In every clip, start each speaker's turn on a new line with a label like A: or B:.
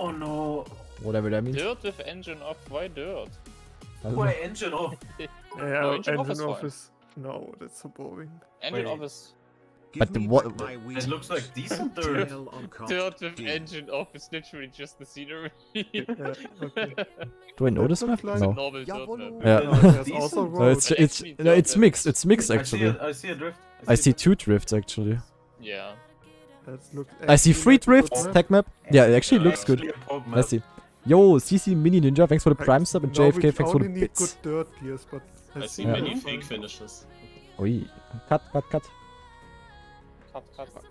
A: Oh no.
B: Whatever that means.
C: Dirt with engine off. Why dirt?
A: Why engine off?
D: Yeah,
C: No, engine
D: engine
C: off is fine.
D: office. No, that's so boring.
C: Engine
A: Wait.
C: off is
B: But the what?
A: It looks like decent dirt.
C: dirt with engine off is literally just the scenery.
D: Yeah, okay.
B: Do I know this map?
D: looks like-
B: No.
C: Normal dirt map.
B: Yeah.
A: It looks
D: There's
A: decent.
D: also
B: No, it's it's no, it's mixed. It's mixed
A: I see
B: actually.
A: a, I see a drift.
B: I
A: see
B: see
A: a
B: two drifts actually.
C: Yeah.
B: I see
D: good
B: drifts. Tech map. Yeah, it actually looks good. Let's see. Yo, CC Mini Ninja, thanks for the
D: I-
B: prime sub and JFK, thanks for the bits.
D: good dirt gears, but
E: I see
B: Yeah.
E: many fake finishes.
B: Oi. Cut, cut, cut.
C: Cut, cut, cut.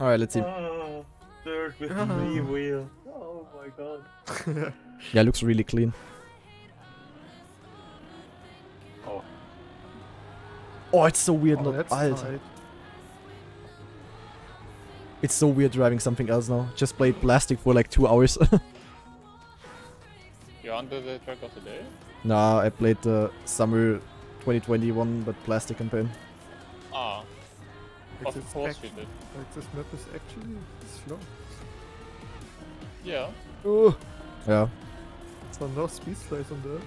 B: Alright, let's see.
A: Ah, dirt with me wheel. Oh my god.
B: Yeah, looks really clean.
A: Oh.
B: Oh, it's so weird,
D: Oh,
B: not
D: that's
B: alt.
D: Tight.
B: It's so weird driving something else now. Just played Plastic for like two hours.
C: You're under the track of the day?
B: nah, I played the summer 2021 but Plastic campaign.
C: Ah,
D: Like
C: of
D: this
C: course
D: act-
C: we did.
D: Like this map is actually slow.
C: Yeah.
B: Ooh. Yeah.
D: So no speed slides on dirt.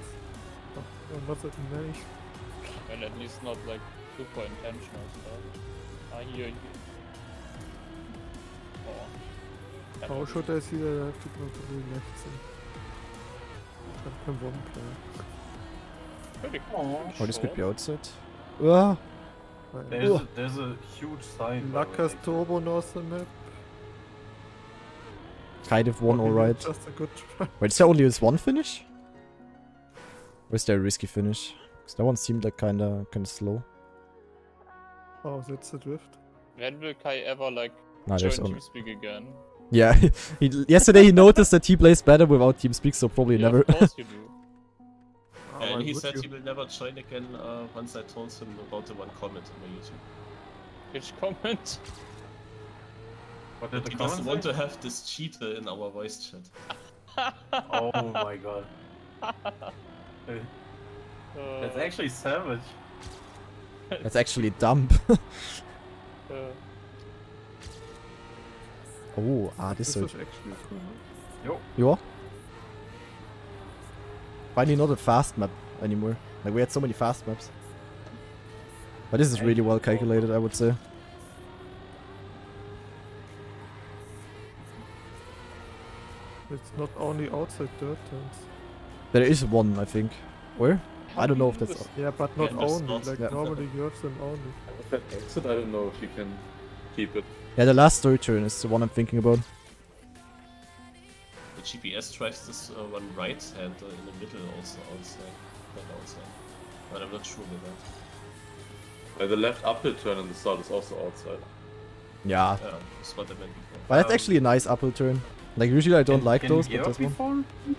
D: Oh, oh, not that many.
C: And at least not like super intentional stuff. I hear you. Oh.
D: How should I see that I have to go to the left side? I can one player.
C: Pretty
A: Oh,
B: Oh, this could be outside. Ah.
A: There's a, there's a huge sign. way.
D: Turbo knows the map.
B: Kind of one alright.
D: Just a good try.
B: Wait, is there only this one finish? Or is there a risky finish? 'Cause that one seemed like kinda kinda slow.
D: Oh, that's the drift.
C: When will Kai ever like
B: Nah,
C: join. TeamSpeak again?
B: Yeah, he, yesterday he noticed that he plays better without TeamSpeak, so probably
C: Yeah,
B: never.
C: Of course you do.
D: Oh,
E: and he said
D: you?
E: he will never join again uh, once I told him about the one comment on my YouTube.
C: Which comment?
A: What did the
E: He doesn't want to have this cheater in our voice chat.
A: Oh my god. That's actually savage.
B: That's actually dumb.
C: uh,
B: oh, ah, this
D: This
B: is
D: is actually cool.
A: Yo.
B: You Finally not a fast map anymore. Like we had so many fast maps. But this is really well calculated, I would say.
D: It's not only outside dirt turns.
B: There is one, I think. Where? I don't know if that's.
D: Yeah, but not
E: Yeah,
D: only.
E: not-
D: Like
B: Yeah.
D: normally you have them only.
F: With that exit, I don't know if you can keep it.
B: Yeah, the last story turn is the one I'm thinking about.
E: The GPS tracks this uh, one right hand uh, in the middle also outside. Not outside. But I'm not sure with that.
F: Uh, the left uphill turn in the start is also outside.
B: Yeah.
E: Yeah, that's what I meant before.
B: But that's
A: Um,
B: actually a nice uphill turn. Like usually I don't
A: Can-
B: like
A: can you
B: those,
A: gear
B: but
A: up
B: this one.
A: before?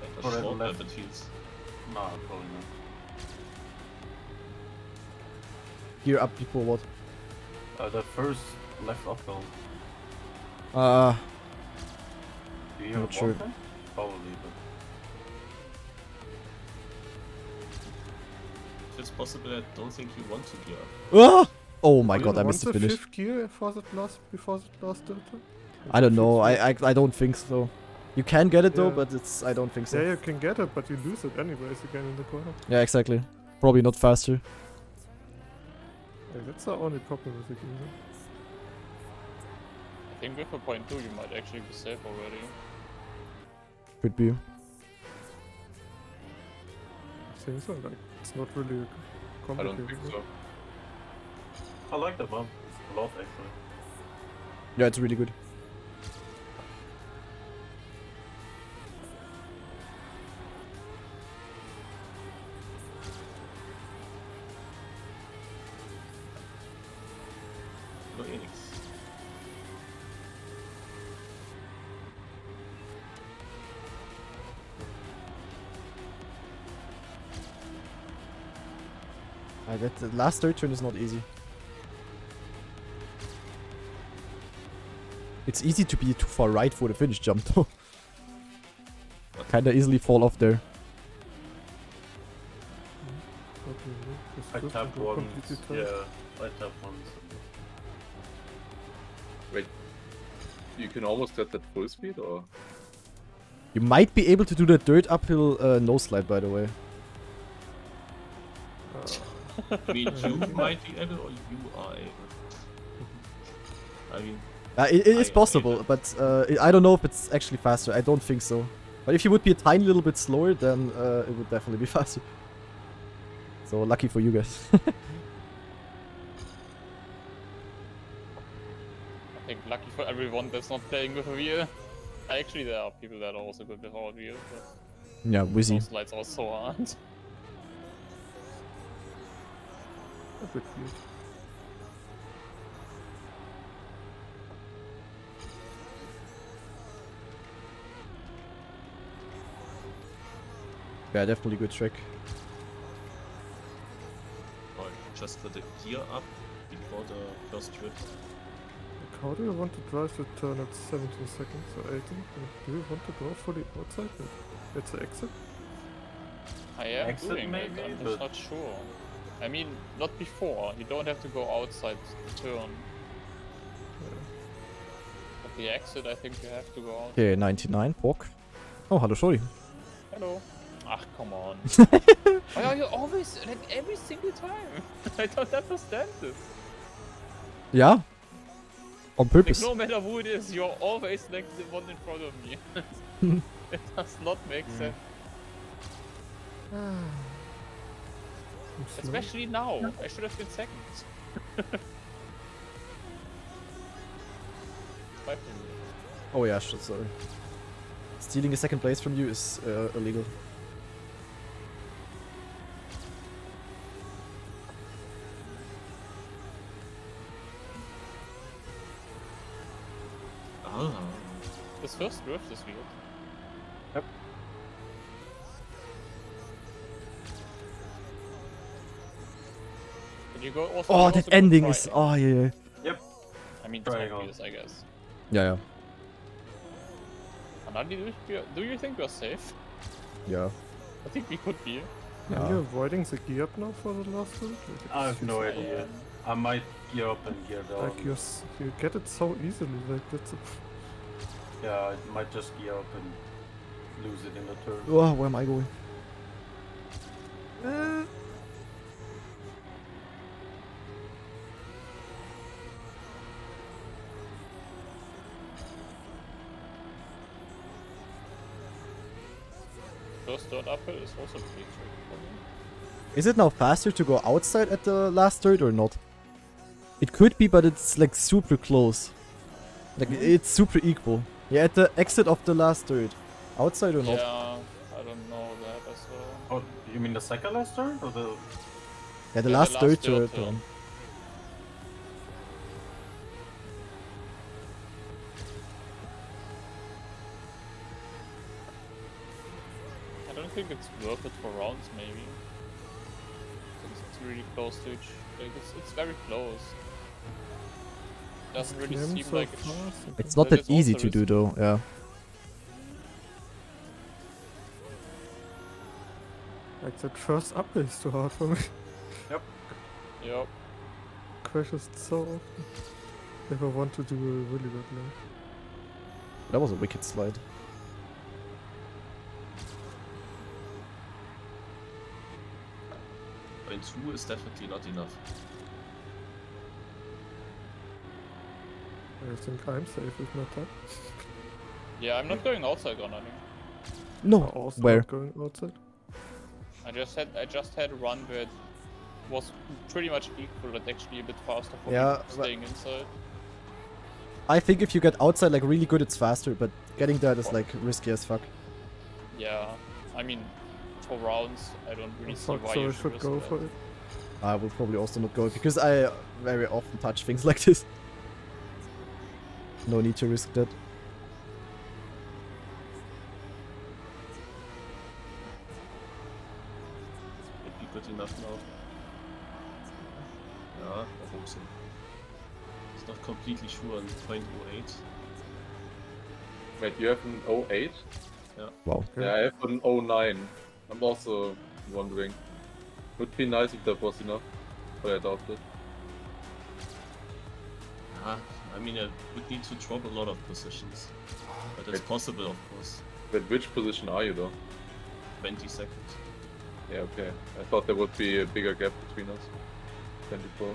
E: Like
A: Or
E: a
A: at
E: short
A: left.
E: map it feels.
A: No, probably not.
B: Gear up before what?
A: Uh, the first left uphill.
B: Uh,
A: Do you
B: Not sure.
A: one thing? Probably, but
E: If it's possible, I don't think you want to gear up.
B: ah! Oh my
D: Do
B: god, I missed the finish.
D: fifth gear for the last before the last dirt turn?
B: I don't know. I. I I don't think so. You can get it though, but it's I don't think so.
D: Yeah, you can get it, but you lose it anyways again in the corner.
B: Yeah, exactly. Probably not faster.
D: Yeah, that's the only problem with the gear.
C: I think with a point two you might actually be safe already.
B: Could be.
D: I think so. Like it's not really
F: I
D: complicated.
F: don't think so.
A: I like the bump a lot actually.
B: Yeah, it's really good. Uh, that the last third turn is not easy. It's easy to be too far right for the finish jump though. Kinda easily fall off there.
D: Probably
A: I
D: first
A: tap
D: one
A: one.
D: completely tight.
A: Yeah, I tap once.
F: Wait. You can almost get that full speed, or
B: You might be able to do that dirt uphill uh, no slide, by the way.
D: Uh,
E: I mean, you might be able, or you are able. I mean,
B: Uh, it, it is
E: I-
B: possible, but uh, I I don't know if it's actually faster. I don't think so. But if you would be a tiny little bit slower, then uh, it would definitely be faster. So lucky for you guys.
C: I think lucky for everyone that's not playing with a wheel. Actually, there are people that are also good without wheels, but
B: yeah, Wizzy.
C: those slides are so hard.
D: a bit.
B: Yeah, definitely good trick.
E: or just put the gear up before the first trip.
D: Like, how do you want to drive the turn at 17 seconds or 18? Like, do you want to go for the outside? Like, It's the exit?
C: Ah, I am
A: Exit
C: doing
A: maybe,
C: it, I'm
A: but-
C: just not sure. I mean, not before. You don't have to go outside the turn. But the exit, I think you have to go out.
B: Okay, 99, Pork. Oh, hallo Shori.
C: Hello. Ach, come on. Why are you always, like, every single time? I don't understand this.
B: Yeah? On
C: Like,
B: purpose.
C: no matter who it is, you're always, like, the one in front of me. it does not make sense.
D: I'm slow.
C: Especially now. I should have been second.
B: Oh yeah, shit, sorry. Stealing a second place from you is uh, illegal.
E: Ah,
C: This first drift is weird. You go also?
B: Oh,
C: you
B: that ending is. Oh, yeah, yeah.
C: I mean, it's
A: triangle.
C: obvious, I guess.
B: Yeah, yeah.
C: Anandi, do you, do you think we're safe?
B: Yeah.
C: I think we could be.
D: Are
B: Yeah.
D: you avoiding the gear up now for the last one? Like,
A: I have no
D: just-
A: idea. I might gear up and gear down.
D: Like you you get it so easily. Like that's a,
A: Yeah, I might just gear up and lose it in the turn.
B: Oh, where am I going?
C: Uh, First dirt uphill is also pretty tricky for me.
B: Is it now faster to go outside at the last third or not? It could be, but it's like super close. Like hmm? it's super equal. Yeah, at the exit of the last third. Outside or not?
C: Yeah, I don't know that as well.
A: Oh, you mean the second last turn or the?
B: Yeah, the
C: the
B: last
C: last
B: third
C: third
B: to
C: turn. Think it's worth it for rounds, maybe. Since it's really close to each. Like, it's, it's very close. Doesn't really
D: climb
C: seem
D: so
C: like it's.
B: It's not
C: That
B: that
C: is
B: easy to do though. Yeah.
D: Like that first up is too hard for me.
C: Yep. Yep.
D: Crashes so often. If I want to do a really bad lane.
B: That was a wicked slide.
E: Two is definitely not enough.
D: I think I'm safe with my tap.
C: Yeah, I'm not going outside on any.
B: No.
D: also
B: Where?
D: not going outside.
C: I just had I just had a run where it was pretty much equal, but actually a bit faster for
B: Yeah,
C: me staying inside.
B: I think if you get outside like really good, it's faster. But getting there is like risky as fuck.
C: Yeah, I mean, for rounds, I don't really see why
D: so
C: you should
D: should go for it.
B: I will probably also not go because I very often touch things like this. No need to risk that.
E: It'd be good enough now. Yeah, I hope so. It's not completely sure on point oh eight.
F: Wait, you have an 08? Yeah.
B: Wow.
F: Yeah, I have an 09. I'm also wondering. Would be nice if that was enough, but I doubt it.
E: Ah, I mean, I would need to drop a lot of positions. But it's
F: Wait.
E: possible, of course.
F: But which position are you though?
E: 20 seconds.
F: Yeah, okay. I thought there would be a bigger gap between us. 24.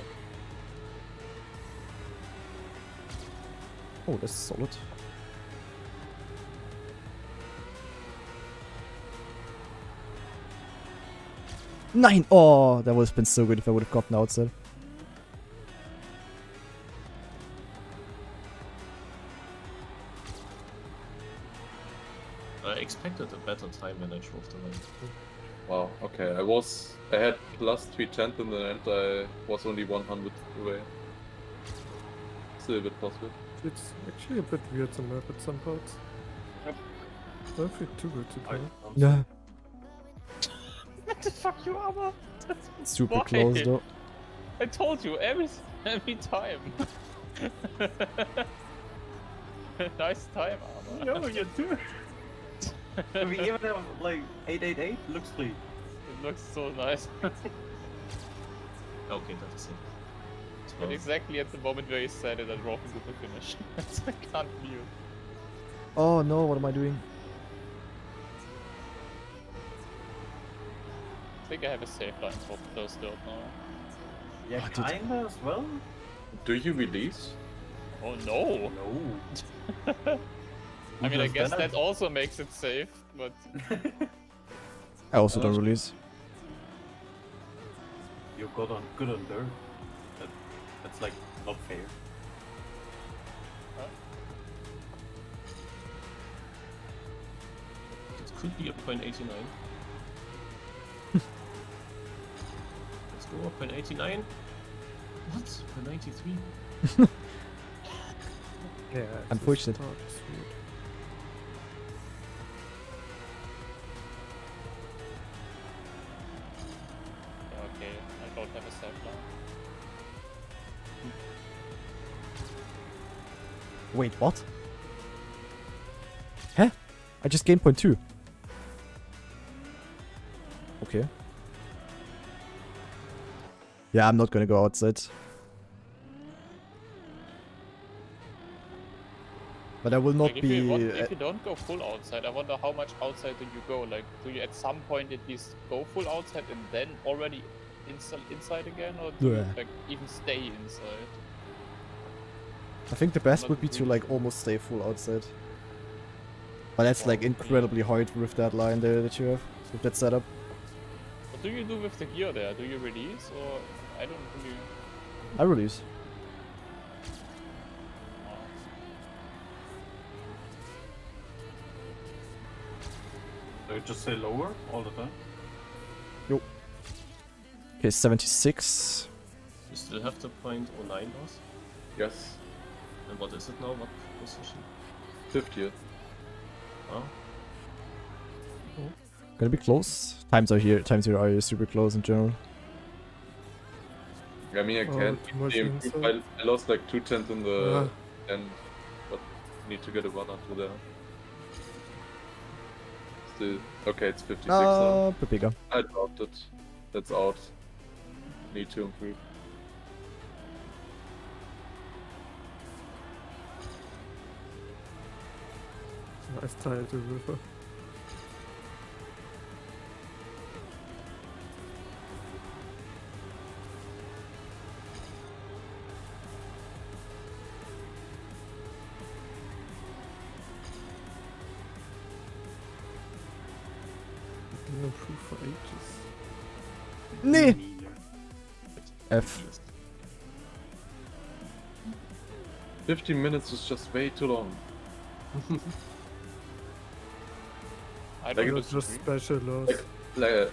B: Oh, that's solid. Nine! Oh, that would have been so good if I would have gotten outside.
E: I expected a better time when I drove the line.
F: Wow, okay. I was. I had plus 310 in the end, I was only 100 away. Still a bit positive.
D: It's actually a bit weird the map at some parts.
A: Yep.
D: I don't feel too good to play.
B: Yeah.
C: What the fuck, you armor?
B: Super
C: Why?
B: close though.
C: I told you every every time. nice time, armor.
A: No, you do. we even have like 888 looks clean.
C: It looks so nice.
E: Okay, that's it.
C: and exactly at the moment where you said it, I drove into the finish. I can't view.
B: Oh no, what am I doing?
C: think I have a save line for those don't know.
A: Yeah,
B: oh,
A: kinda as well.
F: Do you release?
C: Oh no!
A: No.
C: I mean, I guess that also makes it safe, but...
B: I also don't release.
A: You got on good on dirt. That, that's like not fair. Huh?
E: It could be a point eighty nine. 4.89? What? For 93?
D: yeah.
B: Unfortunate.
C: Okay, I don't have a set now.
B: Wait, what? Huh? I just gained point two. Yeah, I'm not gonna go outside. But I will not
C: Like, if,
B: be.
C: you want,
B: uh,
C: if you don't go full outside, I wonder how much outside do you go? Like, do you at some point at least go full outside and then already inside inside again, or do you
B: Yeah.
C: like even stay inside?
B: I think the best would be to like almost stay full outside. But that's like incredibly hard with that line there that you have, with that setup.
C: What do you do with the gear there? Do you release, or I don't really.
B: I release.
A: So you just say lower all the time.
B: Okay, 76.
E: You still have the point 09 loss?
F: Yes.
E: And what is it now? What position?
F: 50th.
E: Oh,
B: Gonna be close. Times are here. Times here are super close in general.
F: I mean, I
D: Oh,
F: can't
D: too much
F: really improve. I. I lost like two tenths in the
D: Ah.
F: end, but need to get a one onto there. Still, okay, it's 56 now.
B: Uh, bit bigger.
F: I dropped it. That's out. Need to improve.
D: Nice tire to river.
F: 15 minutes is just way too long.
C: I
F: Like,
C: don't
F: it
D: Not just special loss.
F: Like, like,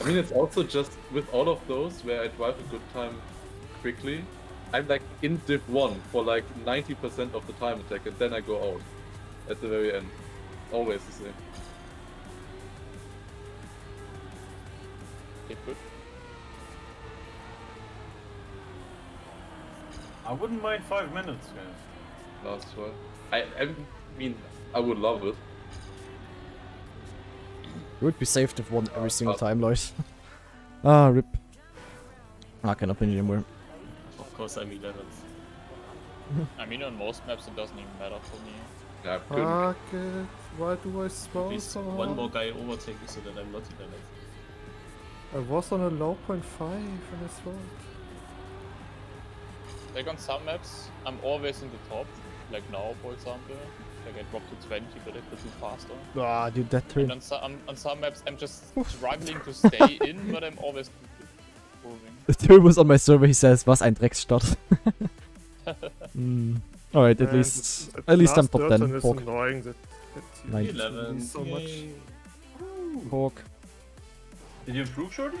F: I mean, it's also just with all of those where I drive a good time quickly. I'm like in div one for like 90% of the time attack, and then I go out at the very end. Always the same.
C: Okay, good.
A: I wouldn't mind five minutes, guys.
F: Last one. I, I mean, I would love it.
B: You would be saved if one every single time, Lois. ah, rip. I cannot win anymore.
E: Of course, I'm 11th.
C: I mean, on most maps it doesn't even matter for me.
F: Yeah, good.
D: Fuck it. Why do I
E: At
D: spawn
E: least
D: so
E: one
D: hard?
E: more guy overtake me so that I'm not even alive.
D: I was on a low point 5 and I swallowed.
C: Like on some maps, I'm always in the top. Like now, for example. Like I dropped to 20, but I could do faster.
B: Ah, dude, that
C: And
B: turn.
C: on, some on, on some maps, I'm just struggling to stay in, but I'm always moving.
B: The turn was on my server. He says, "Was ein Drecksstadt." mm. All right, at
D: And
B: least,
D: it's-
B: at least I'm top
D: third
B: 10.
D: one is
B: Hawk.
D: annoying that, that you
B: Nice.
D: need to
E: 11.
D: do so much.
E: Yay.
B: Hawk.
A: Did you improve, Shorty?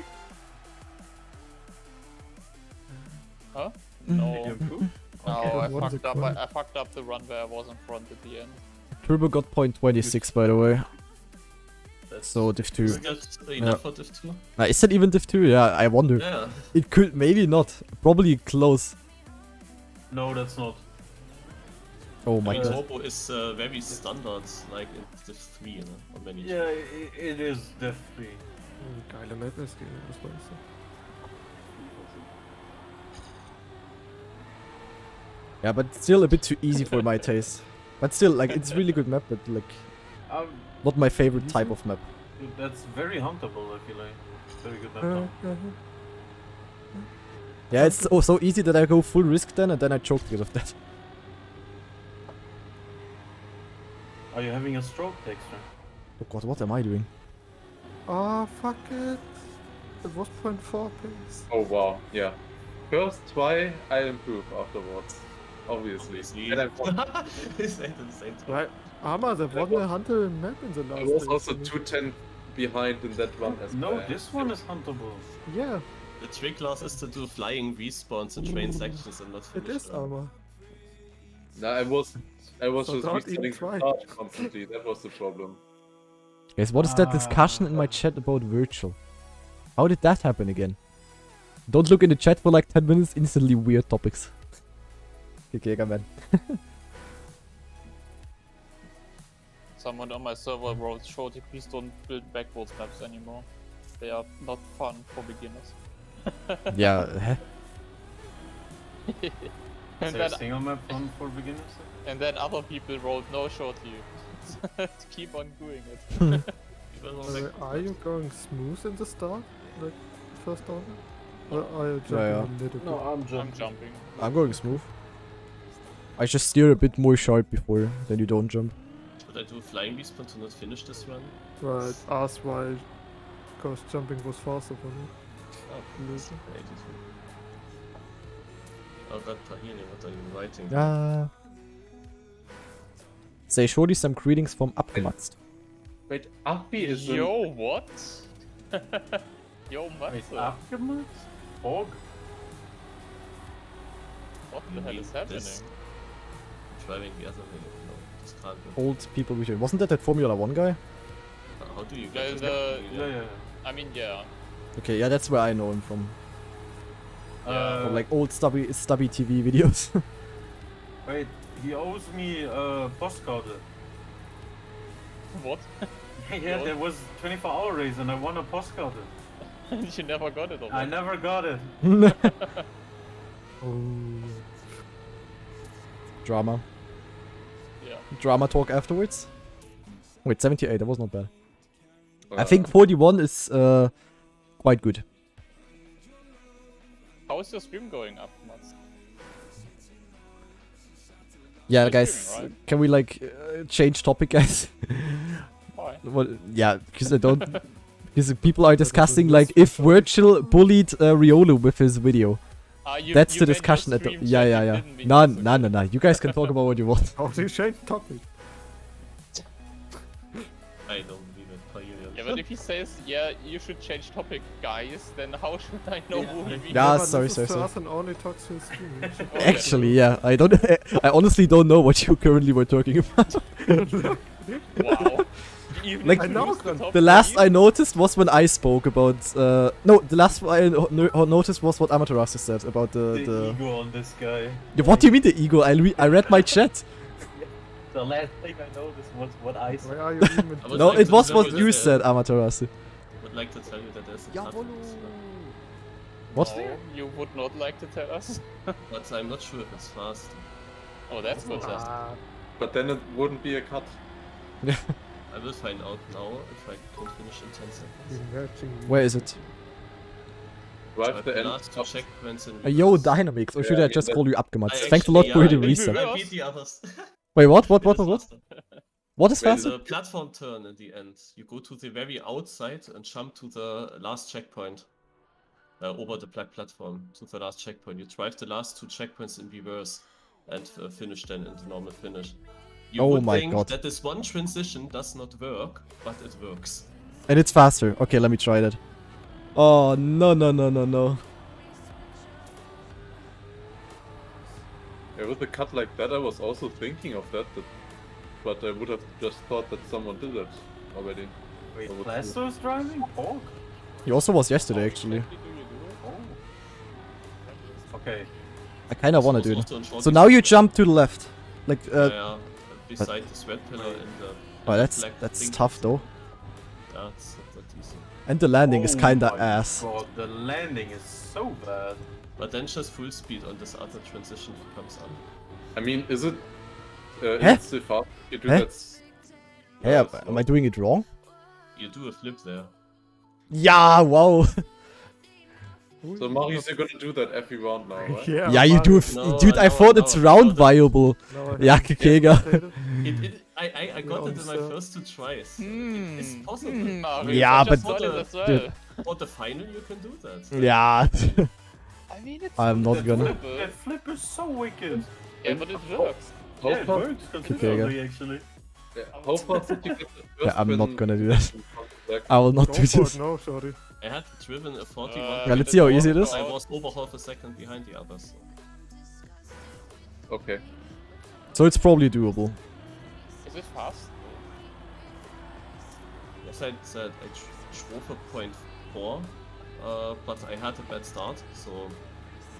C: Huh?
B: Mm.
A: Did you
C: No,
A: improve?
C: no,
D: Okay.
C: I
D: What is
C: fucked up. I, I fucked up the run where I was in front at the end.
B: Turbo got point 26, by the way.
E: That's
B: So div 2.
E: Is that enough for div 2?
B: Uh, is that even div 2? Yeah, I wonder.
E: Yeah.
B: It could, maybe not. Probably close.
A: No, that's not.
B: Oh
E: I
B: my
E: mean,
B: god.
E: Turbo is uh, very standard, like in div 3, you know, on many
A: Yeah, it, it is Def 3.
D: Hm, Geile Map ist die, was meinst du?
B: Yeah, but still a bit too easy for my taste. But still, like, it's really good map, but like,
A: Um,
B: not my favorite type of map.
A: that's very huntable, I feel like. Very good map.
D: Uh,
A: now.
D: uh,
B: Yeah, it's so, so easy that I go full risk then, and then I choke because of that.
A: Are you having a stroke, Dexter?
B: Oh god, what am I doing?
D: Ah, fuck it. It was 0.4 pace.
F: Oh wow, yeah. First try, I improve afterwards. Obviously.
E: Obviously.
F: And I,
E: Is that at the same time?
D: Right. Arma, there wasn't a hunter map in the last
F: I was also 210 behind in that run as
A: No,
F: well.
A: this one is huntable.
D: Yeah,
E: The trick class is to do flying respawns in train sections and not
D: it
E: finish
D: is
E: them.
D: Arma.
F: No, I was I was
D: So
F: just
D: don't even
F: restarting
D: try.
F: the start constantly. That was the problem.
B: Guys, what is that
A: Ah.
B: discussion in my chat about Wirtual? How did that happen again? Don't look in the chat for like 10 minutes, instantly weird topics. Okay, man.
C: Someone on my server wrote, Shorty, please don't build backwards maps anymore. They are not fun for beginners.
B: Yeah,
C: and,
A: Is there
C: then,
A: single map fun for beginners?
C: and then other people wrote, no, Shorty. Keep on doing it.
D: Uh, are you going smooth in the start? Like, first order? Or are you jumping
B: yeah.
D: a little bit?
A: I'm
C: I'm jumping.
B: I'm going smooth. I just steer a bit more sharp before, then you don't jump.
E: Should I do flying respawn to not finish this run?
D: Right, ask why. Because jumping was faster for me.
E: Oh,
D: Listen.
E: 82. Oh god, Tahini, what are you writing?
B: Ja. Say shorty some greetings from Abgematzt.
F: Wait, Api is in-
C: Yo, what? Yo,
A: Wait,
C: Matze.
A: aftermath? Fog?
C: What the hell is happening?
E: This- Driving the other way. No, this can't be.
B: Old people with Wasn't that that Formula 1 guy?
E: How do you
C: The-
E: get to
C: the-
A: Yeah, yeah.
C: I mean, yeah.
B: Okay, yeah, that's where I know him from.
A: Uh,
B: From like old stubby, stubby TV videos.
A: Wait, he owes me a postcard.
C: What?
A: yeah, there was 24 hour race and I won a postcard.
C: you never got it,
A: I never got it.
D: Oh.
B: Drama.
C: Yeah.
B: Drama talk afterwards. Wait, 78, that was not bad. I
F: uh,
B: think 41 is uh, quite good.
C: How is your stream going up, Mats?
B: Yeah,
C: You're
B: guys,
C: streaming, right?
B: can we like uh, change topic, guys?
C: Why?
B: What? Yeah, because I don't. Because people are discussing like if Wirtual bullied uh, Riolu with his video.
C: Ah, you,
B: That's
C: you
B: the discussion. At the, yeah, yeah, yeah.
C: didn't mean
B: No, no, no, no. You guys can talk about what you want.
D: How do you change topic?
E: I don't believe it. Tahini.
C: Yeah, but if he says, yeah, you should change topic, guys, then how should I know who he means?
B: Yeah, sorry,
D: listens
B: sorry, sorry.
D: us only talks to his stream. You should-
C: Okay.
B: Actually, yeah, I don't. I honestly don't know what you currently were talking about.
C: Wow. You even
B: Like-
D: I
C: the
B: The last
C: here?
B: I noticed was when I spoke about. Uh, no, the last I no- no- noticed was what Amaterasu said about the
A: The,
B: the.
A: ego on this guy.
B: Yeah, what do you mean the ego? I re- I read my chat.
A: The last thing I noticed was what I
D: Why are you even?
B: No,
E: like
B: it was what
E: you
B: you said, Amaterasu.
E: would like to tell you that there's a cut in this one.
B: What?
C: No, you would not like to tell us.
E: But I'm not sure if it's fast.
C: Oh, that's good. Test.
D: Ah,
F: But then it wouldn't be a cut.
E: I will find out now if I can finish in 10 seconds.
B: Where is it?
F: Drive
E: Drive
F: the
E: the
F: end
E: last two checkpoints in
B: Uh, yo,
E: reverse.
B: Dynamics. Or should
F: Yeah,
B: I just
F: that-
B: call you
E: I
B: abgemacht? Thanks a lot
E: actually-
B: for the
E: yeah,
B: reset.
E: I beat the others.
B: Wait, what? What?
E: It
B: What?
E: is
B: What? What is
F: Wait,
B: faster?
E: The platform turn in the end. You go to the very outside and jump to the last checkpoint. Uh, over the black platform to the last checkpoint. You drive the last two checkpoints in reverse and uh, finish then in the normal finish. You
B: Oh
E: would
B: my
E: think
B: God.
E: that this one transition does not work, but it works.
B: And it's faster. Okay, let me try that. Oh, no, no, no, no, no.
F: Yeah, with a cut like that, I was also thinking of that, that but I would have just thought that someone did that already.
A: Wait,
F: Over to-
A: Blasto's driving? Pork?
B: He also was yesterday, actually.
C: Exactly do you do it?
A: Oh. Okay.
B: I kind of want to do it.
E: also in short
B: So now you jump to the left. Like,
E: Yeah,
B: uh,
E: yeah, beside this red pillar in the.
B: oh, that's that's
E: thing.
B: tough though.
E: Yeah, it's not easy.
B: And the landing is
A: Oh
B: kinda
A: my
B: ass.
A: God, the landing is so bad.
E: But then just full speed on this other transition comes on.
F: I mean, is it? Uh,
B: Huh?
F: is it still fast? You do
B: Huh?
F: that. s- uh,
B: am I doing it wrong?
E: You do a flip there.
B: Yeah, wow.
F: So Marius, you're gonna do that every round now, right?
D: Yeah,
B: yeah, you do.
D: Mario,
B: F
E: No,
B: dude, I
E: no,
B: thought
E: no,
B: it's round
E: no.
B: viable.
D: now I
B: Ja,
D: have
E: It, it, I, I, I got it in my
D: also-
E: first two tries.
C: Hmm.
E: It's possible.
C: Marius,
B: Yeah, but-
C: thought it as well.
E: For the final, you can do that.
B: Yeah.
C: I mean, it's
B: I'm not gonna.
A: Flip, that flip is so wicked.
C: Yeah, but it works.
F: How
A: yeah, it works considerably actually.
F: yeah, How fast did you get the first
B: Yeah, I'm not gonna do that. I will not
D: Go
B: do
D: for it,
B: this.
D: no, sorry.
E: I had driven a 41.
C: Uh,
B: Yeah, let's see how easy it
C: it
B: is.
E: I was over half a second behind the others.
F: Okay.
B: So it's probably doable.
C: Is it fast?
E: Yes, I said I dr- drove a point four, uh, but I had a bad start, so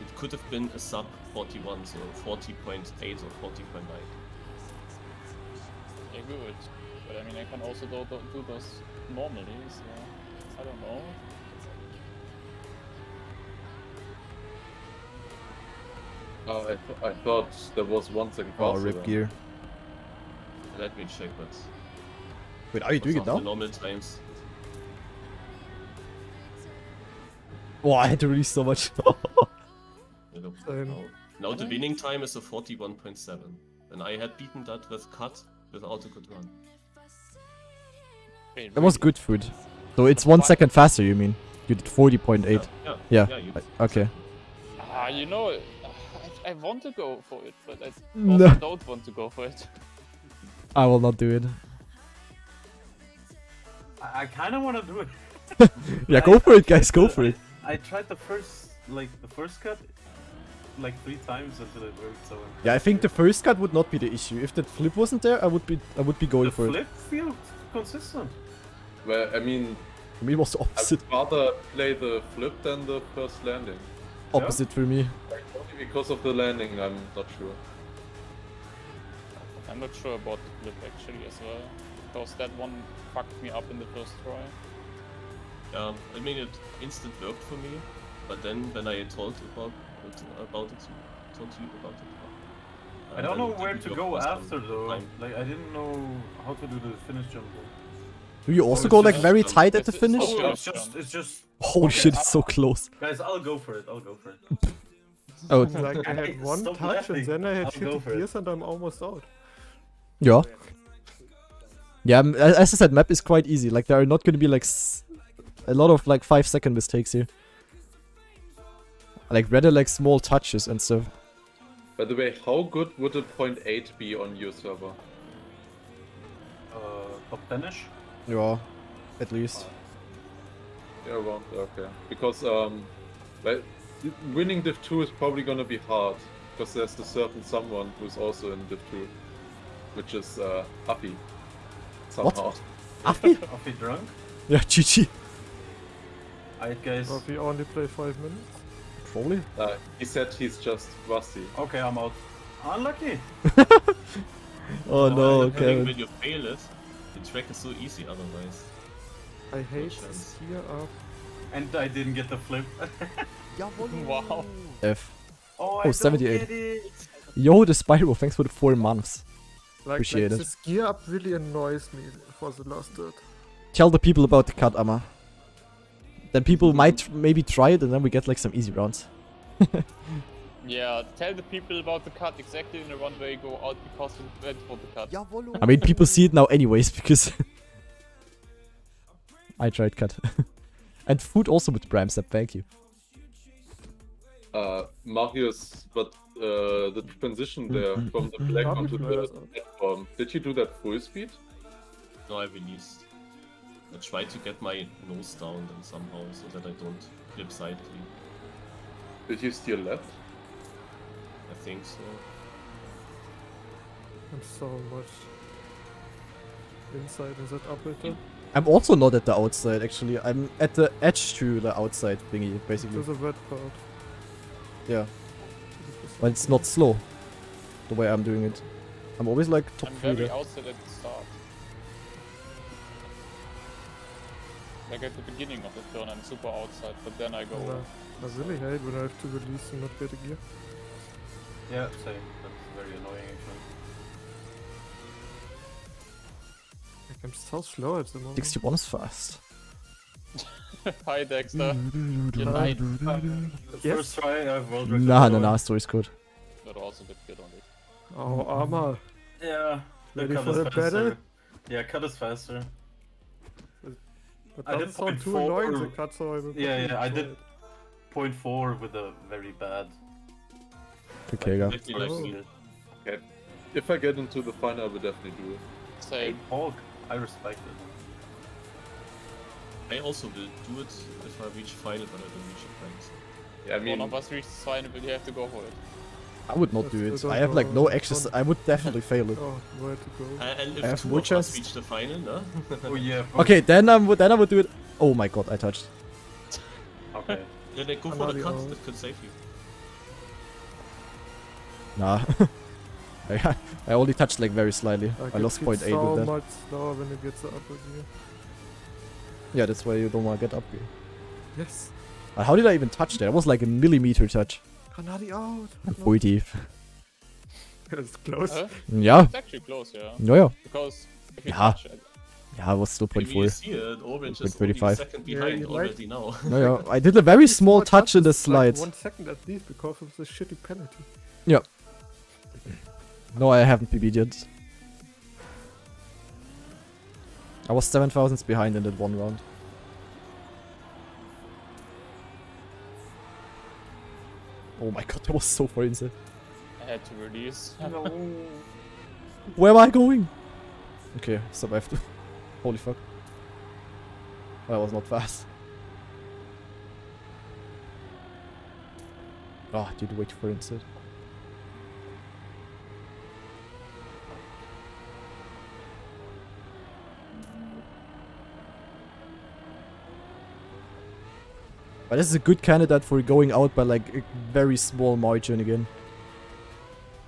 E: it could have been a sub 41, so 40.8 or 40.9.
C: Yeah, good. But I mean, I can also do, do, do those normally, so I don't know.
F: Uh, I, th- I thought there was one second
B: Oh,
F: faster
B: rip
F: than-
B: gear.
E: Let me check that.
B: Wait, are you doing it now?
E: normal times.
B: Oh, I had to release so much.
E: You now. now the winning time is a 41.7, and I had beaten that with cut without a good run.
B: That was good food. So it's one second faster, you mean? You did 40.8.
E: Yeah,
B: Yeah.
E: yeah, you,
B: Okay.
C: Ah, you know, I, I want to go for it, but I
B: No.
C: don't want to go for it.
B: I will not do it.
A: I, I kind of want to do it.
B: Yeah, go for it, guys. Go for it.
A: I tried the first, like the first cut, like three times until it worked. So
B: Yeah, I think the first cut would not be the issue. If that flip wasn't there, I would be I would be going
A: the
B: for it.
A: flip feels consistent.
F: Well, I mean,
B: For me, it was the
F: I'd rather play the flip than the first landing.
B: Opposite for me.
F: Like, only because of the landing, I'm not sure.
C: I'm not sure about the flip actually as well, because that one fucked me up in the first try.
E: Yeah, I mean it instant worked for me, but then when I told about it, about it, told you about it. uh,
A: I don't know where to go after though.
E: time.
A: Like I didn't know how to do the finish jump. Though.
B: Do you also
A: it's
B: go like very tight at the
C: it's- it's
B: finish?
A: Oh, it's just, it's just.
B: Holy
A: Okay,
B: shit,
A: I-
B: it's so close.
A: Guys, I'll go for it. I'll go for it.
B: Oh,
D: Like I had one
A: Stop
D: touch
A: laughing.
D: and then I had
A: I'll go
D: shitty
A: for it.
D: gears and I'm almost out.
B: yeah. Yeah, as I said, map is quite easy. Like there are not going to be like s- a lot of like five second mistakes here. Like rather like small touches and stuff.
F: By the way, how good would a point 0.8 be on your server?
A: Uh, top finish.
B: Yeah, at least.
F: Yeah, around there, okay. Because um, well, winning Div 2 is probably gonna be hard because there's a certain someone who's also in Div 2, which is uh, Happy. Somehow.
B: Afi?
A: Are we drunk?
B: Yeah, GG.
A: I guess.
D: But we only play 5 minutes.
B: Probably.
F: Uh, he said he's just rusty.
A: Okay, I'm out. Unlucky.
B: Oh no,
E: I think
B: Kevin.
E: when you fail it, the track is so easy otherwise.
D: I hate
E: chance.
D: this here up.
A: And I didn't get the flip.
C: Wow.
B: F.
A: oh,
B: Oh,
A: don't
B: 78. Yo, the Spyro, thanks for the four months.
D: Like,
B: Appreciate
D: like
B: it.
D: this gear up really annoys me for the last dirt.
B: Tell the people about the cut, Amma. Then people might maybe try it and then we get like some easy rounds.
C: Yeah, tell the people about the cut exactly in the one where go out because you went for the cut.
B: I mean, people see it now anyways because I tried cut. and food also with Prime Step, thank you.
F: Uh, Marius, but uh, the transition there from the black
D: Army
F: onto the
D: players.
F: platform, did you do that full speed?
E: No, I released. I tried to get my nose down then somehow so that I don't flip side.
F: Did you steal left?
E: I think so.
D: I'm so much inside in that upper
B: I'm also not at the outside actually. I'm at the edge to the outside thingy, basically.
D: to the red part.
B: Yeah. But it's not slow. The way I'm doing it. I'm always like top
C: I'm
B: three
C: very
B: there.
C: outside at the start. Like at the beginning of the turn, I'm super outside, but then I go.
D: And, uh, I really hate when I have to release and not get a gear.
A: Yeah, same. That's very annoying actually.
D: Like, I'm so slow at the moment.
B: 61 is fast.
C: Hi Dexter. You're nine.
A: The
D: Yes.
A: First try, I have world record.
B: Nah, nah, nah, story's good.
C: But also a bit good on it.
D: Oh, armor.
A: Yeah. The
D: Ready
A: cut
D: for the battle?
A: Yeah, cut is faster.
D: But
A: I did
D: doesn't sound too
A: 0.4.
D: annoying, the cut, so I
A: Yeah, yeah, I did-
D: it.
A: Point four with a very bad. Oh.
B: Okay, yeah.
E: Exactly like
D: Oh.
E: me.
F: If I get into the final, I will definitely do it.
C: Same.
A: Hog, I respect it.
E: I also will do it if I reach final, but I don't reach it ranks.
F: Yeah, I
C: One
F: mean,
C: of us reaches final, but you have to go for it.
B: I would not do it. I have like no
D: double
B: access. I would definitely fail it.
D: Oh, where to go?
E: And if
B: I have
E: two
B: more
E: of reach the final, no?
A: Oh yeah.
B: Okay, then I would then I would do it. Oh my god, I touched.
A: Okay.
E: then I go for the cut, that could save you.
B: Nah. I, I only touched like very slightly. I
D: get-
B: lost
D: get
B: point eight
D: so
B: with that.
D: much slower when you get the upper gear.
B: Yeah, that's why you don't want to get up here.
D: Yes.
B: Uh, how did I even touch that? It was like a millimeter touch.
D: GranaDy out.
B: I'm
D: No.
B: 40.
D: It's close.
C: Huh?
B: Yeah.
C: It's actually close, yeah.
B: Yeah, yeah.
C: Because if you
B: Yeah.
C: touch it,
B: Yeah, I was still point
E: Maybe you see it, Orange
B: Point
E: is only a
B: 35.
E: second
D: Yeah,
E: behind
D: you like-
E: already now.
B: No, yeah. I did a very small
D: Small
B: touch in the
D: touches, like
B: slides.
D: one second at least because of the shitty penalty.
B: No, I haven't PB'd yet. I was 7 thousandths behind in that one round. Oh my god, that was so far inside.
C: I had to release.
B: Where am I going? Okay, survived. Holy fuck. That was not fast. Ah, oh, dude, wait for instead. But this is a good candidate for going out by like a very small margin again.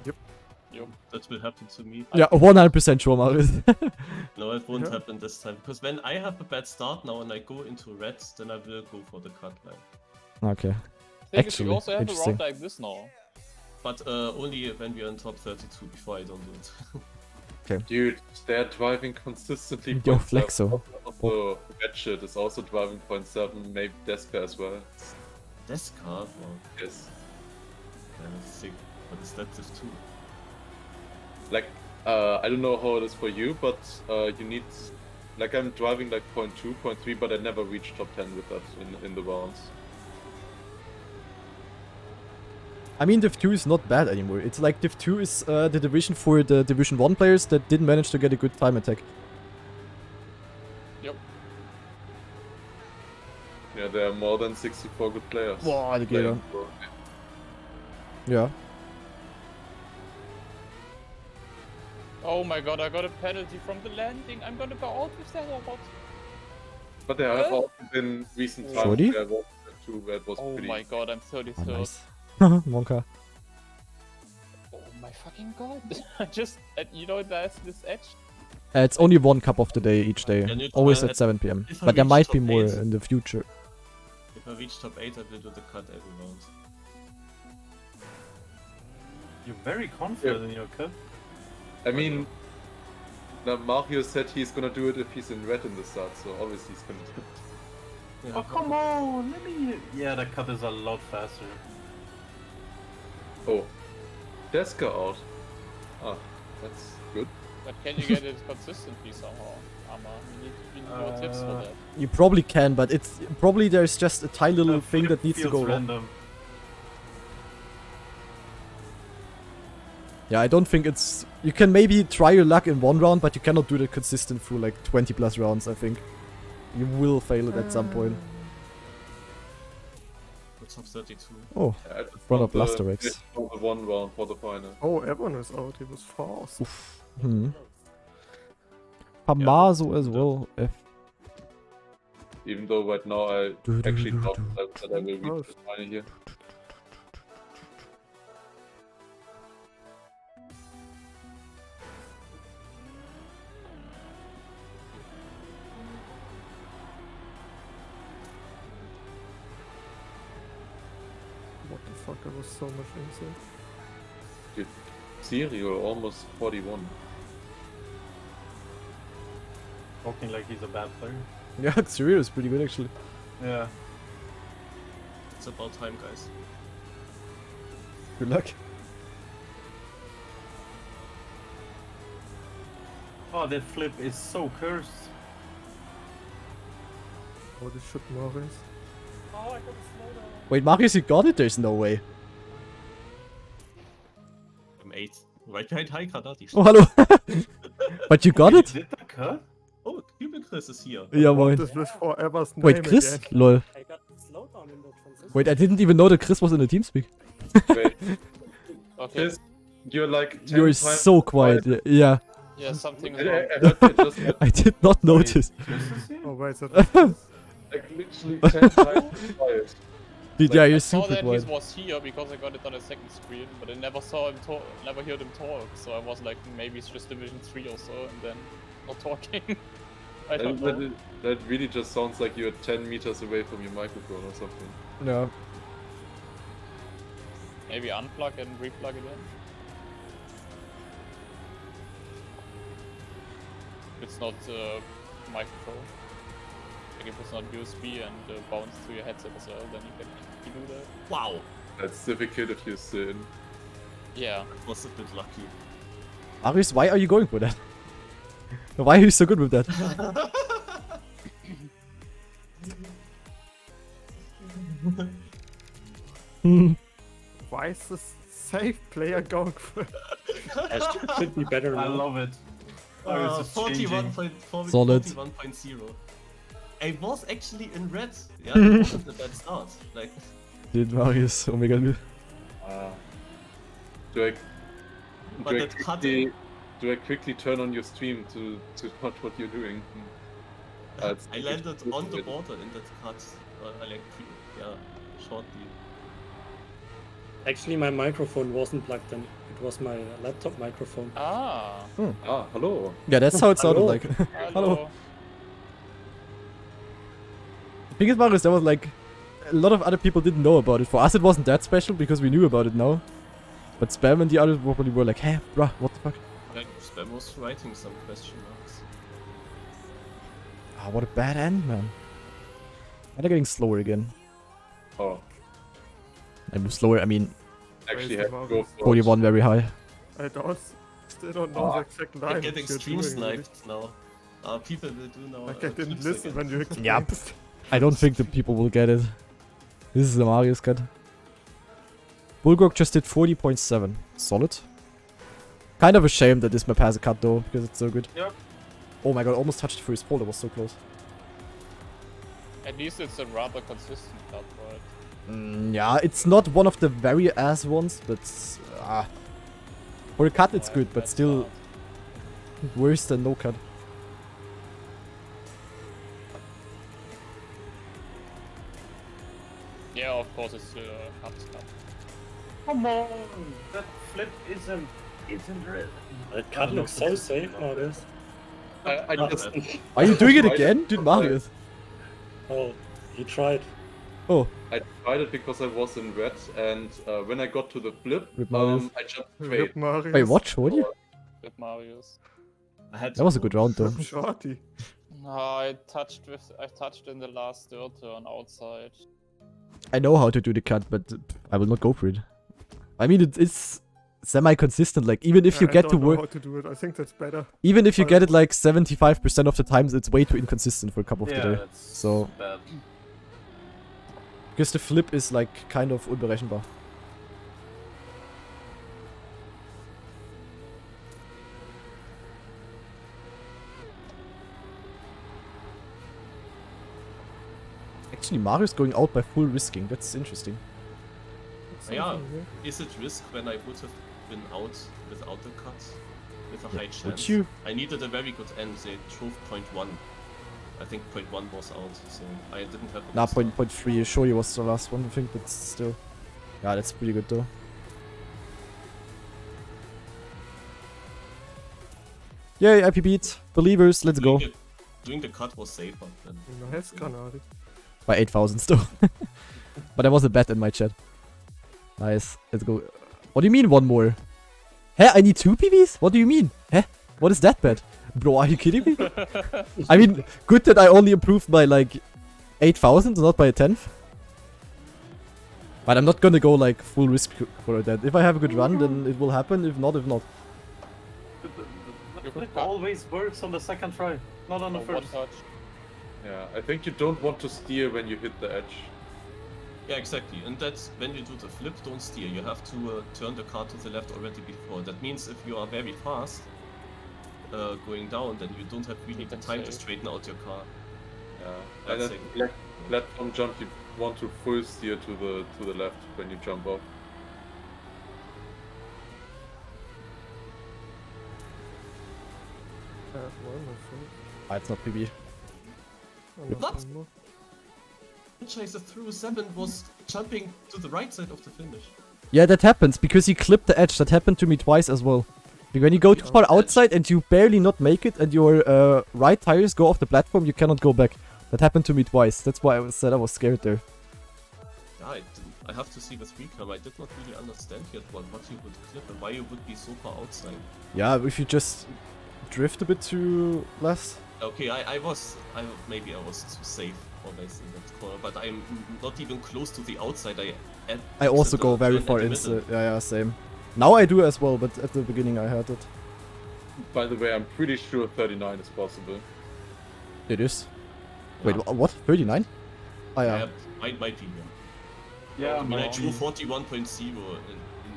C: Yup.
E: that will happen to me.
B: Yeah, 100% sure, Marius.
E: No, it won't
D: Yeah.
E: happen this time. Because when I have a bad start now and I go into reds, then I will go for the cut line.
B: okay.
C: Thing is,
B: Actually,
C: we also have a
B: interesting.
C: round like this now.
E: But uh, only when we are in top 32 before I don't do it. okay.
F: dude, they're driving consistently.
B: Yo,
F: 0.7.
B: Flexo.
F: Also, Ratchet is also driving 0.7, maybe Deska as well.
E: This car? Wow.
F: Yes.
E: Yeah, that's sick. What is that div 2?
F: Like, uh, I don't know how it is for you, but uh, you need. Like, I'm driving like 0.2, 0.3, but I never reach top 10 with that in, in the rounds.
B: I mean, Div 2 is not bad anymore. It's like Div 2 is uh, the division for the Division 1 players that didn't manage to get a good time attack.
F: There are more than 64 good players.
B: Wow, the
F: playing for-
B: Yeah.
C: Oh my god, I got a penalty from the landing. I'm gonna go out with that robot.
F: But there have also been recent times
B: Shorty?
F: where was two where it was
C: Oh
F: pretty.
C: my god, I'm 33rd.
B: Oh, nice. Monka.
C: Oh my fucking god. I just, uh, you know, there's this edge.
B: Uh, it's only one cup of the day each day. Always at 7 pm. But there might be more in the future.
E: If I reach top 8, I will do the cut every round.
A: You're very confident in your cut.
F: I mean, now Mario said he's gonna do it if he's in red in the start, so obviously he's gonna do it.
A: Oh come on, let me. Yeah, the cut is a lot faster.
F: Oh, Deska out. Ah, that's good.
C: But can you get it consistently somehow, Amma? We need, we need more tips for
A: Uh,
C: that.
B: You probably can, but it's probably there's just a tiny little
A: The
B: thing that needs to
A: feels
B: go wrong.
A: random.
B: Yeah, I don't think it's. You can maybe try your luck in one round, but you cannot do that consistent through like 20 plus rounds. I think you will fail it at some point.
E: The top 32.
B: Oh,
F: I just
B: Front
F: want
B: of
F: the-
B: Blasterex.
F: the one round for the final.
D: Oh, everyone is out. He was fast.
B: Hmm. Pamazo as well. F.
F: Even though right now I actually
B: do.
F: that I will reach the final here.
D: What the fuck? I was so much inside.
F: Xuriel almost 41.
A: Talking like he's a bad player.
B: Yeah, Xuriel is pretty good actually.
A: Yeah.
E: It's about time, guys.
B: Good luck.
A: Oh, that flip is so cursed.
D: Oh, this should Morris.
B: Wait, Marius, you got it? There's no way.
E: I'm 8. Right behind High GranaDy.
B: Oh, hello. but you got it?
A: did the cut?
E: Chris is here.
B: Yeah,
D: Want
B: moin.
D: This with forever's
B: Wait, Chris?
D: again.
B: Lol.
G: I got slowdown in the.
B: Wait, I didn't even know that Chris was in the TeamSpeak.
F: Wait,
C: Okay,
F: Chris, you're like 10
B: You're so quiet. Yeah. yeah.
C: yeah, something
F: I,
C: is
F: I,
C: wrong.
F: I heard you just had,
B: I did not notice.
A: Chris is here?
D: Oh, wait, that
F: like literally 10 times quiet.
B: Dude,
F: Like,
B: yeah, you're
C: saw
B: super
C: that
B: quiet.
C: he was here because I got it on a second screen, but I never saw him talk, never heard him talk. So I was like, maybe it's just Division 3 or so, and then not talking. I don't
F: That,
C: know.
F: that, that really just sounds like you're 10 meters away from your microphone or something.
B: Yeah.
C: Maybe unplug and replug again. If it's not uh, microphone. Like if it's not USB and uh, bounce to your headset as well, then you can you do that.
E: Wow.
F: That's difficult if you're still in.
C: Yeah.
E: That was a bit lucky.
B: Marius, why are you going for that? Why are you so good with that?
D: Why is this safe player going for it?
G: I should be better
A: I
G: now.
A: love it. Oh,
E: Uh,
A: it's just
E: 41.4
B: Solid.
E: 41.0. I was actually in red. Yeah, it wasn't a bad start. Like,
B: Dude, Marius, oh my god.
F: Ah. Do I,
E: But
F: do, I
E: that cut-
F: quickly, do I quickly turn on your stream to, to watch what you're doing? Hmm. Uh,
E: I landed on the
F: bit.
E: border in that cut. Uh, like, yeah, shortly.
G: Actually, my microphone wasn't plugged in. It was my laptop microphone.
C: Ah.
F: Ah, hello.
B: Yeah, that's how it sounded
G: Hello.
B: like.
C: Hello.
B: Hello. The thing is, there was like a lot of other people didn't know about it. For us, it wasn't that special because we knew about it now. But Spam and the others probably were like, hey, bruh, what the fuck?
E: Like, Spam was writing some question marks.
B: Ah, what a bad end, man. And they're getting slower again.
F: Oh,
B: And slower, I mean,
F: actually
D: Crazy
F: have to go for
B: 41 very high.
D: I don't, still don't know
F: Ah,
D: the exact line.
E: I'm getting
D: which you're
E: stream
D: doing,
E: sniped now. Uh, people will do now.
D: Like
E: uh,
D: I didn't listen
E: again.
D: when you explained.
B: Yep. I don't think the people will get it. This is the Marius cut. Bulgok just did 40.7. Solid. Kind of a shame that this map has a cut though, because it's so good.
A: Yep.
B: Oh my god, almost touched the first pole, that was so close.
C: At least it's a rather consistent cut, right?
B: Mm, yeah, it's not one of the very ass ones, but... Uh, for a cut it's good, but still worse than no cut.
C: Yeah, of course it's still a cut cut.
A: Come on! That flip isn't isn't red.
G: That cut looks so safe nowadays.
F: I, I just.
B: Are you doing it again? Dude, Marius.
G: Oh, he tried.
B: Oh,
F: I tried it because I was in red, and uh, when I got to the flip,
B: Rip Marius.
F: um, I jumped straight.
D: Rip Marius.
B: wait, what? Shorty?
C: With Marius.
E: I had
B: That was a good round though.
D: Shorty.
C: No, I touched with I touched in the last third turn outside.
B: I know how to do the cut, but uh, I will not go for it. I mean, it, it's semi-consistent. Like even if you
D: I
B: get
D: don't
B: to work,
D: how to do it. I think that's better.
B: even if you get it like 75% of the times, it's way too inconsistent for a couple of
A: Yeah,
B: the day.
A: that's
B: So-
A: bad.
B: Because the flip is like kind of unberechenbar. Actually, Marius going out by full risking. That's interesting.
D: That's
E: Yeah.
D: yeah.
E: Is it risk when I would have been out without the cut? With a high chance?
B: Would you?
E: I needed a very good end. They drove point one. I think point one was out, so I didn't have. a
B: Nah,
E: good
B: point point three. Show you was the last one, I think, but still. Yeah, that's pretty good though. Yay, IP beat. Believers, let's go.
E: Doing the, doing the cut was safer than.
D: Nice, GranaDy.
B: By 8,000 still. but there was a bet in my chat. Nice, let's go. What do you mean one more? Heh, I need two PVs? What do you mean? Heh, what is that bet? Bro, are you kidding me? I mean, good that I only improved by like 8,000, not by a tenth. But I'm not gonna go like full risk for that. If I have a good run, then it will happen. If not, if not.
C: Cut.
A: always works on the second try, not on the
C: Oh, one
A: first.
C: touch.
F: Yeah, I think you don't want to steer when you hit the edge.
E: Yeah, exactly. And that's when you do the flip, don't steer. You have to uh, turn the car to the left already before. That means if you are very fast uh, going down, then you don't have really the
C: can
E: time to straighten out your car.
F: Yeah, and
E: That's
F: at
E: it.
F: plat- platform jump, you want to full steer to the to the left when you jump off.
D: Uh, well, my fault.
B: Ah, it's not PB.
D: Oh,
E: What?
D: Anymore.
E: Chaser through 7 was jumping to the right side of the finish.
B: Yeah, that happens because he clipped the edge. That happened to me twice as well. Like, When you go too
E: Yeah.
B: far
E: Edge.
B: outside and you barely not make it, and your uh, right tires go off the platform, you cannot go back. That happened to me twice. That's why I said I was scared there.
E: Yeah, I, I have to see with recam. I did not really understand yet what, what you would clip and why you would be so far outside.
B: Yeah, if you just drift a bit too less.
E: Okay, I, I was, I maybe I was too safe always in that corner, but I'm not even close to the outside. I
B: I also go very
E: turn at
B: far
E: the
B: inside. Yeah, yeah, same. Now I do as well, but at the beginning I had it.
F: By the way, I'm pretty sure 39 is possible.
B: It is. Wait,
E: Yeah.
B: what? 39? Oh ah, yeah.
E: Yeah, might, might be. Yeah.
A: Yeah,
E: I mean, I drew 41.0 in, in,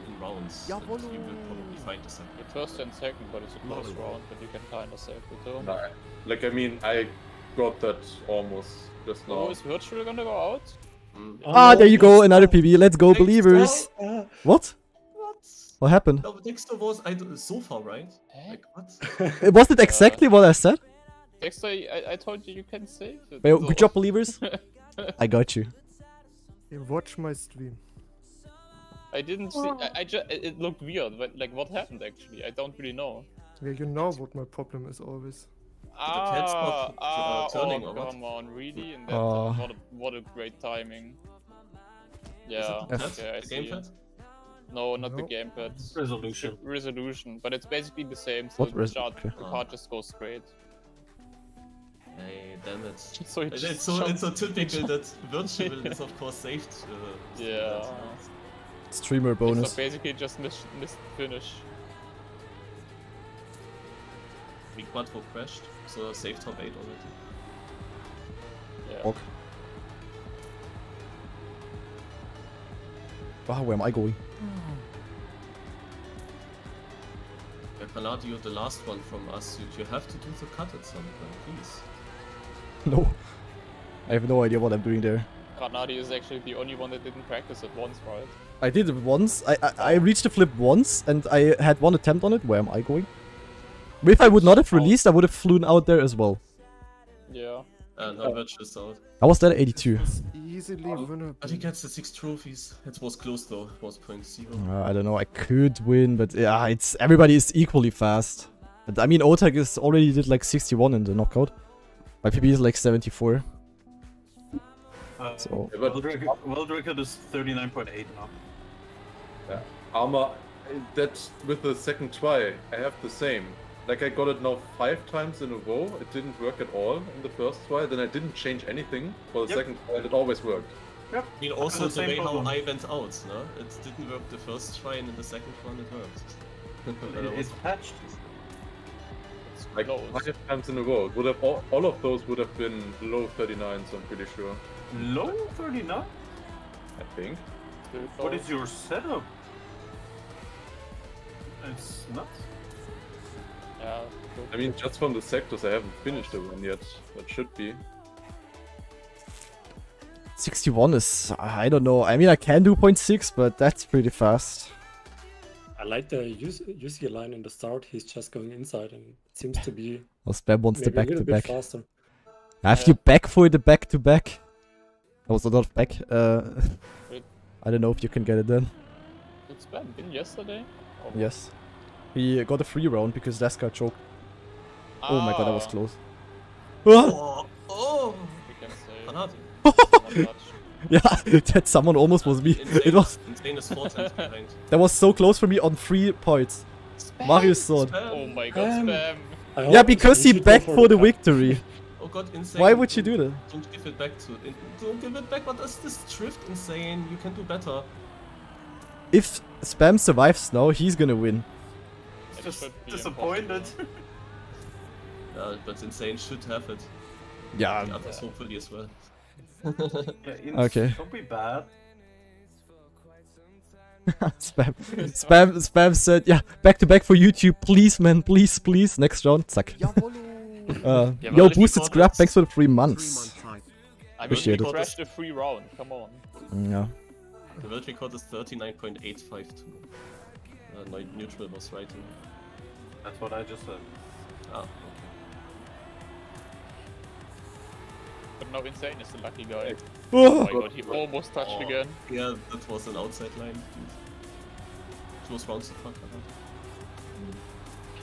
E: in rounds.
B: Yeah,
E: and you will probably find a second.
C: The first and second, but it's a close round, but you can kind of save the turn.
F: Nah, like I mean, I got that almost just now.
C: Oh, is Wirtual gonna go out?
E: Mm.
B: Ah, there you go, another PB. Let's go, believers.
E: Uh,
B: What?
E: what?
B: What happened?
E: No, Dexter was I do- so far, right?
C: Hey?
E: Like what?
B: Uh, Was it exactly what I said?
C: Dexter, I, I told you you can save it.
B: Well,
C: so-
B: good job, believers. I got you.
D: You watch my stream.
C: I didn't see. I, I just. It it looked weird. But like, what happened actually? I don't really know.
D: Yeah, you know what my problem is always.
E: Cat's not,
C: Ah,
E: uh,
C: ah,
E: turning
C: oh,
E: or what?
C: come on, really? And that,
B: Oh.
C: what, a, what a great timing. Yeah,
E: Is it the pad?
C: okay, I
E: the
C: see.
E: gamepad?
C: No, not the
D: No.
C: gamepad.
A: Resolution.
C: Resolution, but it's basically the same. So the,
B: res-
C: chart,
B: okay.
C: the card just goes straight.
E: Hey, damn it.
C: So it
E: It's so, it's so typical that Wirtual is of course saved. Uh, through
C: Yeah.
E: that.
B: Streamer
C: So
B: bonus.
C: basically just missed, missed finish.
E: We quadro crashed, so saved top 8 already.
C: Yeah.
B: Fuck. Wow, where am I going? Hmm.
E: Yeah, Paladio, the last one from us, you, you have to do the cut at some point, please.
B: No. I have no idea what I'm doing there.
C: GranaDy is actually the only one that didn't practice it once, right?
B: I did it once. I, I I reached the flip once, and I had one attempt on it. Where am I going? If I would not have released, I would have flown out there as well.
C: Yeah.
E: Uh, no, Wirtual is out.
B: I was there at 82.
D: It's easily winnable.
E: But he gets the 6 trophies. It was close though, it was point zero.
B: Uh, I don't know. I could win, but yeah, it's everybody is equally fast. But, I mean, Otaaaq is already did like 61 in the knockout. My PB is like 74.
A: Uh,
B: So-
F: Yeah, but-
A: world, record, is 39.8 now. Yeah.
F: Armor, that with the second try, I have the same. Like I got it now five times in a row. It didn't work at all in the first try. Then I didn't change anything for the
A: Yep.
F: second try, and it always worked.
A: Yep.
E: I mean, also
A: the
E: the, way
A: problem.
E: how I went out, no? It didn't work the first try, and in the second one it worked.
A: It-
E: was-
A: It's patched.
C: It's
F: Like
C: close.
F: five times in a row. It would have all, all of those would have been low 39s. I'm pretty sure.
A: Low 39?
F: I think.
C: Still
A: What
C: close.
A: is your setup? It's nuts.
C: Yeah.
F: I mean, just from the sectors, I haven't finished the one yet. That should be.
B: 61 is, I don't know. I mean, I can do 0.6, but that's pretty fast.
G: I like the UC UC line in the start. He's just going inside and it seems to be
B: Well, Spam wants the back to
G: little bit
B: back.
G: faster.
B: Have
C: Yeah.
B: you back for the back to back? I was not back. Uh,
C: Wait.
B: I don't know if you can get it done.
C: Did Spam win yesterday? Or-
B: Yes. He got a free round because Laska choked. Oh my god, that was
C: Ah,
B: close.
E: Oh, oh!
C: We can say.
E: Fanati.
C: not much.
B: yeah, that someone almost was me.
E: Insane,
B: It was
E: insane is four times behind.
B: that was so close for me on three points. Marius sword.
C: Oh my god,
G: Um,
C: Spam.
B: Yeah, because he
G: should go
B: backed for the
G: cup.
B: victory.
E: Oh god, insane.
B: Why would you do that?
E: Don't give it back to. In, don't give it back. What is this drift? Insane. You can do better.
B: If Spam survives now, he's gonna win.
C: It
A: Just disappointed.
C: impossible.
E: Yeah, but insane should have it.
B: Yeah.
E: The others hopefully as well.
A: Yeah,
B: Okay.
A: Don't be bad.
B: spam, spam, spam said, yeah, back to back for YouTube, please, man, please, please. Next round, zack. Uh,
C: Yeah,
B: yo, boosted scrap, thanks for the three months.
C: I mean,
B: Appreciate
C: we
B: it.
C: crashed the free round. Come on.
B: Mm, Yeah.
E: The world record is 39.852. Uh, neutral was writing.
A: That's what I just said.
E: Ah, okay.
C: But no, insane is the lucky guy. Oh
B: Oh,
C: my god, he almost touched
E: Oh.
C: again.
E: Yeah, that was an outside line. Close rounds the fuck out.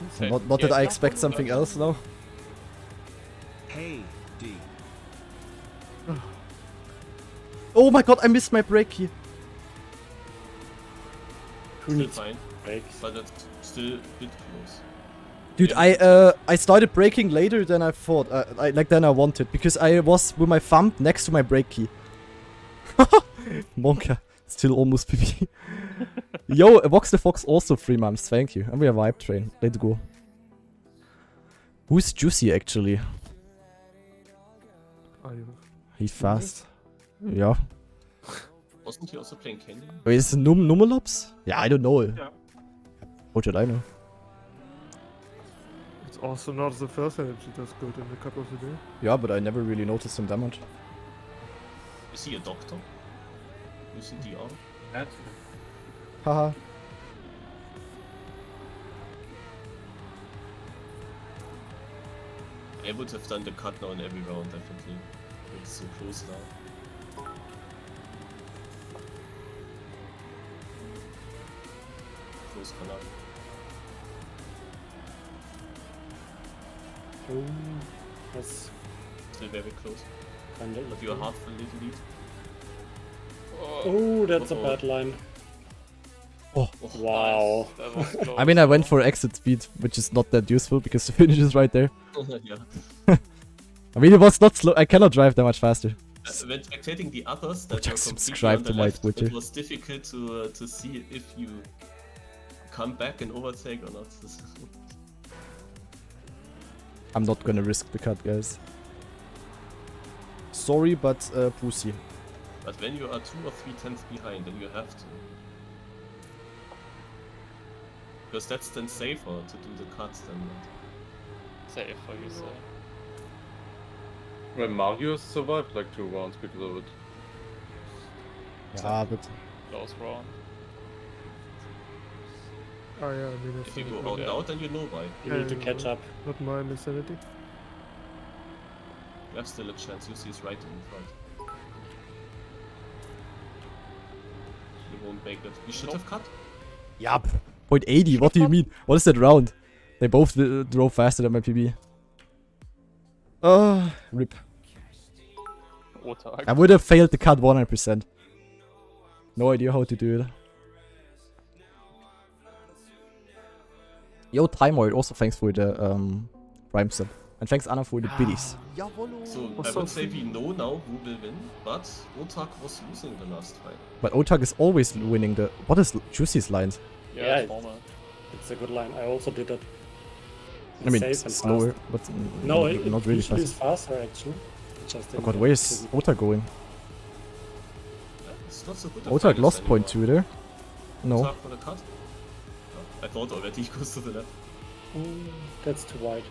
C: Insane.
B: not, not that I expect something else now.
H: Hey, D.
B: Oh my god, I missed my break here.
E: Still fine,
G: breaks?
E: but that's still a bit close.
B: Dude,
E: Yeah.
B: I uh I started braking later than I thought. Uh, I, like than I wanted because I was with my thumb next to my brake key. Monka, still almost PB. Yo, Vox the Fox also three months. Thank you. And we are vibe train. Let's go. Who's Juicy actually?
D: Are you?
B: He fast. Yeah.
E: Wasn't he also playing Candy?
B: Wait, is it Num Numalops? Yeah, I don't know.
A: Yeah.
B: What should I know?
D: It's also not the first energy that's good in the cup of the day.
B: Yeah, but I never really noticed him damage.
E: Is he a doctor? Using DR?
A: That's
B: Haha.
E: I would have done the cut now in every round, definitely. It's so close now. Close Kanal.
G: Oh, that's
E: Still very close.
G: kind of.
E: But you're half a little lead.
G: Oh, that's a
E: Uh-oh.
G: bad line.
E: Oh,
G: Wow.
C: That was.
B: I mean, I went for exit speed, which is not that useful because the finish is right there.
E: yeah.
B: I mean, it was not slow. I cannot drive that much faster.
E: Uh, When spectating the others
B: Oh,
E: that were
B: just subscribe
E: on
B: to
E: the
B: my Twitter.
E: it was difficult to uh, to see if you come back and overtake or not.
B: I'm not gonna risk the cut, guys. Sorry, but uh, pussy.
E: but when you are two or three tenths behind, then you have to. Because that's then safer to do the cuts than not.
C: Safe, what you say.
F: Well, Marius survived like two rounds because of it.
B: Yeah, but
C: Close round.
D: Ah, yeah, I mean, it's
E: If you
D: not-
E: go out
C: yeah.
E: now, then you know why.
G: You need to catch up.
D: Not my insanity.
E: You have still a chance. You see it's right in front. You won't make it. You should
C: Nope.
E: have cut.
B: Yup. Point 80, what do you mean? What is that round? They both uh, drove faster than my PB. Uh, rip.
C: Otaaaq.
B: I would have failed the cut 100%. No idea how to do it. Yo, Timoid, also thanks for the um, Prime sub. And thanks Anna for the biddies.
E: So
D: Was
E: I would say we know now who will win, but Otaaaq was losing the last fight.
B: But Otaaaq is always winning the... What is Juicy's lines?
C: Yeah,
G: Yeah,
C: it's.
G: It's a good line. I also did that.
B: I mean, it's slower,
G: fast.
B: but
G: No,
B: n-
G: it,
B: not
G: it
B: really
G: usually
B: fast.
G: is faster actually. Just
B: Oh god, where's Otaaaq going?
E: Yeah, it's not so good. at Otaaaq
B: lost point
E: anymore.
B: 2 there. No.
E: I thought already he goes to the left.
G: Mm, that's too wide.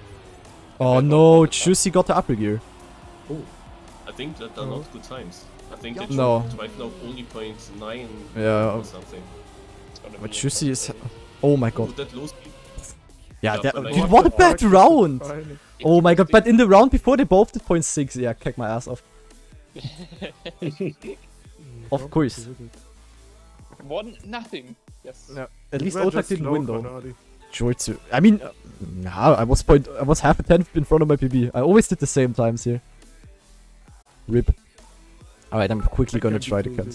B: Oh no, Juicy got the upper gear.
E: I think that they're not good times. I think they
B: No.
E: drive now only point nine
B: Yeah,
E: or something.
B: But Juicy is... Oh my
E: Oh,
B: god.
E: that low speed.
B: Yeah,
E: Yeah,
B: that, dude, what a bad round! Oh my god, but in the round before they both did point 6, yeah, kick my ass off. Of course.
C: One nothing. Yes.
B: Yeah, at least
D: We're Otaaaq
B: didn't
D: slow,
B: win though.
D: Konami.
B: Joitsu. I mean, uh, nah, I was point, I was half a tenth in front of my PB. I always did the same times here. Rip. Alright, I'm quickly
D: I
B: gonna try the
D: do
B: cut.
D: this.